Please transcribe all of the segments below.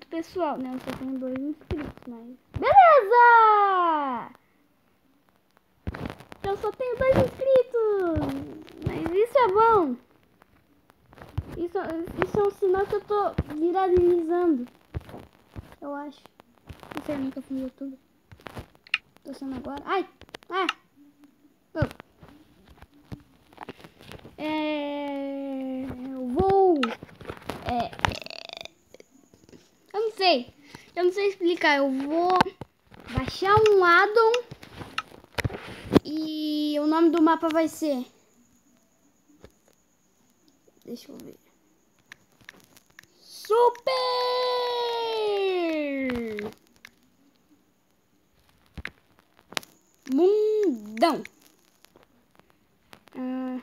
muito pessoal, né? Eu só tenho dois inscritos, mas. Beleza! Eu só tenho dois inscritos! Mas isso é bom! Isso, isso é um sinal que eu tô viralizando. Eu acho. Não sei, eu nunca fui no YouTube. Tô sendo agora. Ai! Ah! Oh. É... Eu vou... É... Eu não sei. Explicar. Eu vou baixar um addon e o nome do mapa vai ser... Deixa eu ver. Super! Mundão. Ah.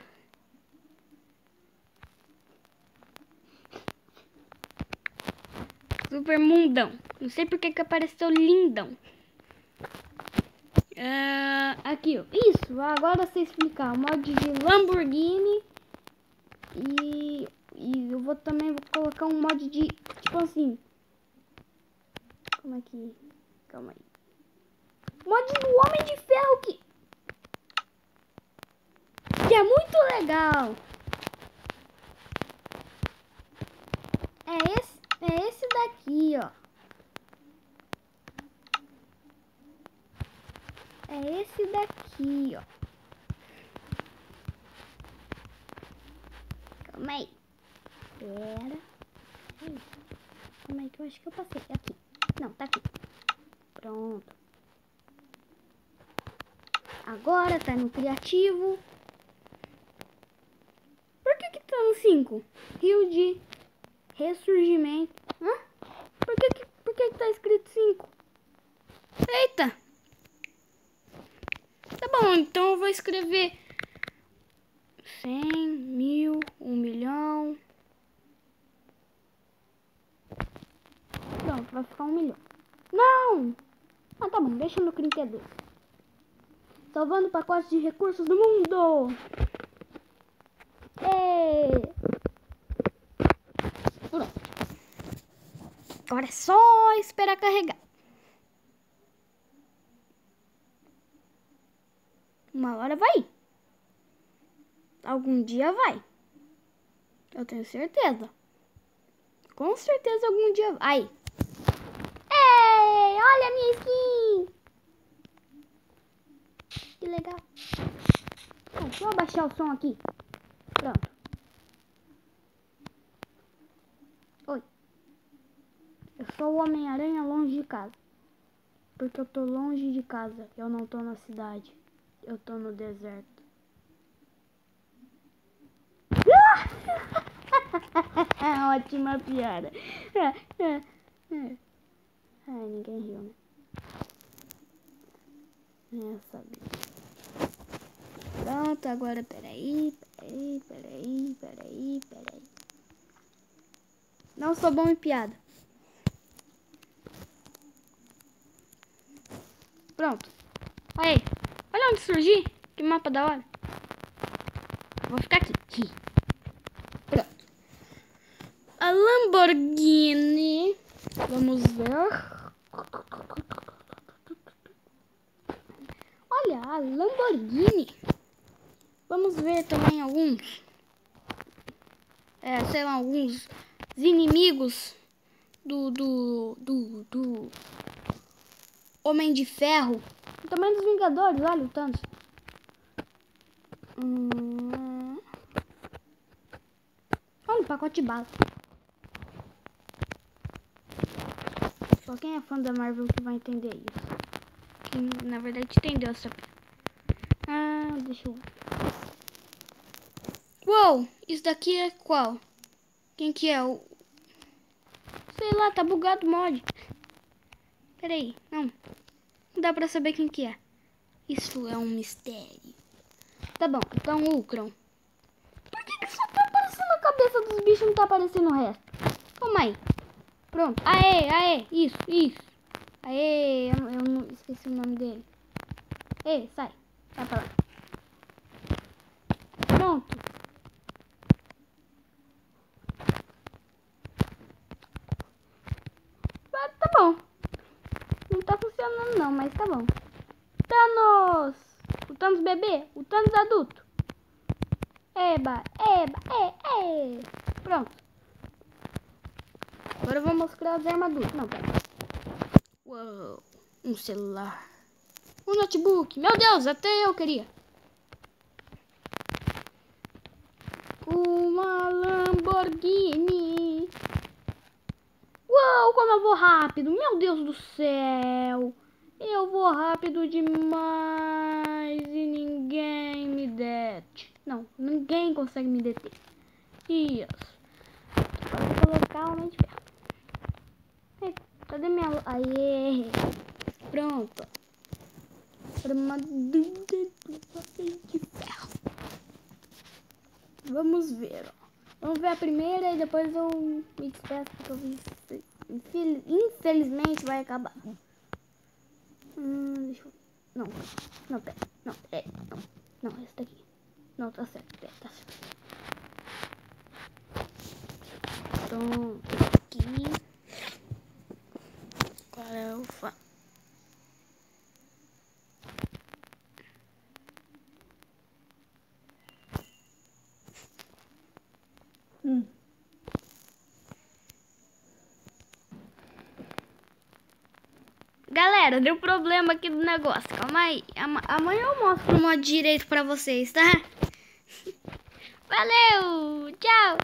Super mundão. Não sei porque que apareceu lindão. Ah, aqui, ó. Isso, agora eu sei explicar. O mod de Lamborghini. E, e eu vou também vou colocar um mod de, tipo assim. Como é que... Calma aí. Mod do Homem de Ferro que... Que é muito legal. É esse, é daqui, ó. É esse daqui, ó. Calma aí. Pera. Calma aí que eu acho que eu passei. Aqui. Não, tá aqui. Pronto. Agora tá no criativo. Por que que tá no 5? Rio de ressurgimento. Hã? Por que que, por que, que tá escrito 5? Eita! Tá bom, então eu vou escrever 100, mil, um milhão. Pronto, vai ficar um milhão. Não! Ah, tá bom, deixa no 32. Salvando pacotes de recursos do mundo! Ei! Pronto. Agora é só esperar carregar. Uma hora vai. Algum dia vai. Eu tenho certeza. Com certeza algum dia vai. Ei, olha a minha skin. Que legal. Bom, deixa eu abaixar o som aqui. Pronto. Oi. Eu sou o Homem-Aranha longe de casa. Porque eu tô longe de casa. Eu não tô na cidade. Eu tô no deserto. Ótima piada. Ai, ninguém riu, né? É, sabia. Pronto, agora peraí, peraí, peraí, peraí, peraí. Não sou bom em piada. Pronto. Aí. Olha onde surgi. Que mapa da hora. Vou ficar aqui. A Lamborghini. Vamos ver. Olha, a Lamborghini. Vamos ver também alguns. É, sei lá, alguns inimigos do, do, do, do Homem de Ferro. E também dos Vingadores, olha o Thanos. Hum... Olha o pacote de bala. Só quem é fã da Marvel que vai entender isso. Quem, na verdade, entendeu essa... Ah, deixa eu... Uou! Isso daqui é qual? Quem que é? O... Sei lá, tá bugado o mod. Peraí, não. Não dá pra saber quem que é. Isso é um mistério. Tá bom, então Ultron. Por que, que só tá aparecendo a cabeça dos bichos e não tá aparecendo o resto? Calma aí. Pronto. Aê, aê. Isso, isso. Aê, eu, eu não esqueci o nome dele. Ei, sai. Sai pra lá. Pronto. Tá bom. Não tá funcionando não, mas tá bom. Thanos! O Thanos bebê? O Thanos adulto? Eba, eba, é, é. Pronto. Agora vamos mostrar as armaduras. Não, pera. Uou, um celular. Um notebook. Meu Deus, até eu queria. Uma Lamborghini. Uou, como eu vou rápido. Meu Deus do céu. Eu vou rápido demais e ninguém me dete. Não, ninguém consegue me deter. Isso. Vou colocar o de ferro. Cadê minha... Aê. Pronto. Armadura de ferro. Vamos ver, ó. Vamos ver a primeira e depois eu me despeço porque eu infelizmente vai acabar. Hum, deixa eu... Não, não, pera. Não, é, não. Não, esse daqui. Não, tá certo, pera, tá certo. Então, aqui. Qual é o fa... Hum. Galera, deu problema aqui do negócio. Calma aí. Amanhã eu mostro o modo direito pra vocês, tá? Valeu! Tchau!